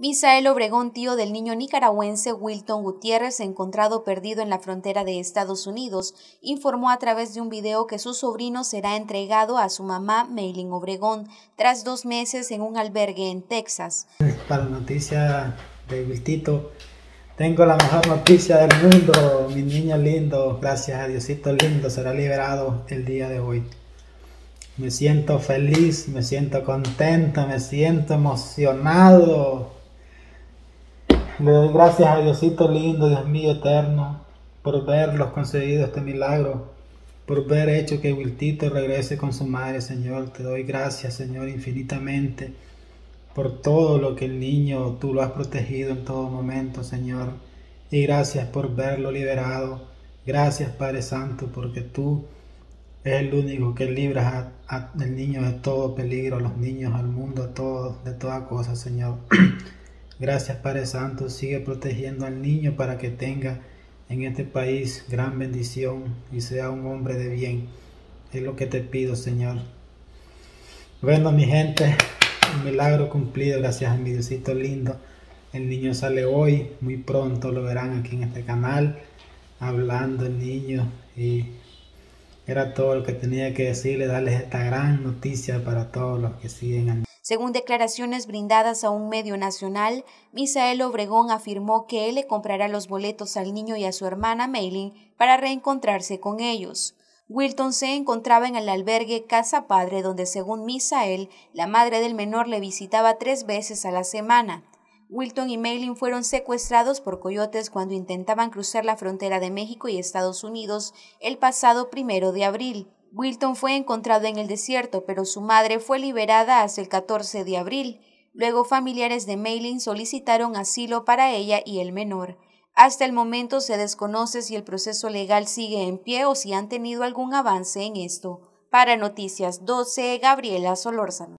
Misael Obregón, tío del niño nicaragüense Wilton Gutiérrez, encontrado perdido en la frontera de Estados Unidos, informó a través de un video que su sobrino será entregado a su mamá, Maylin Obregón, tras dos meses en un albergue en Texas. Para la noticia de Wiltito, tengo la mejor noticia del mundo. Mi niño lindo, gracias a Diosito lindo, será liberado el día de hoy. Me siento feliz, me siento contento, me siento emocionado le doy gracias a Diosito lindo, Dios mío eterno, por verlos conseguido este milagro, por ver hecho que Wiltito regrese con su madre, Señor. Te doy gracias, Señor, infinitamente, por todo lo que el niño tú lo has protegido en todo momento, Señor. Y gracias por verlo liberado. Gracias, Padre Santo, porque tú es el único que libras al niño de todo peligro, a los niños, al mundo, a todos, de toda cosa, Señor. Gracias Padre Santo, sigue protegiendo al niño para que tenga en este país gran bendición y sea un hombre de bien. Es lo que te pido, Señor. Bueno, mi gente, milagro cumplido gracias a mi Diosito lindo. El niño sale hoy, muy pronto lo verán aquí en este canal, hablando el niño y era todo lo que tenía que decirle, darles esta gran noticia para todos los que siguen al según declaraciones brindadas a un medio nacional, Misael Obregón afirmó que él le comprará los boletos al niño y a su hermana Maylin para reencontrarse con ellos. Wilton se encontraba en el albergue Casa Padre, donde según Misael, la madre del menor le visitaba tres veces a la semana. Wilton y Maylin fueron secuestrados por coyotes cuando intentaban cruzar la frontera de México y Estados Unidos el pasado primero de abril. Wilton fue encontrado en el desierto, pero su madre fue liberada hasta el 14 de abril. Luego familiares de Maylin solicitaron asilo para ella y el menor. Hasta el momento se desconoce si el proceso legal sigue en pie o si han tenido algún avance en esto. Para Noticias 12, Gabriela Solórzano.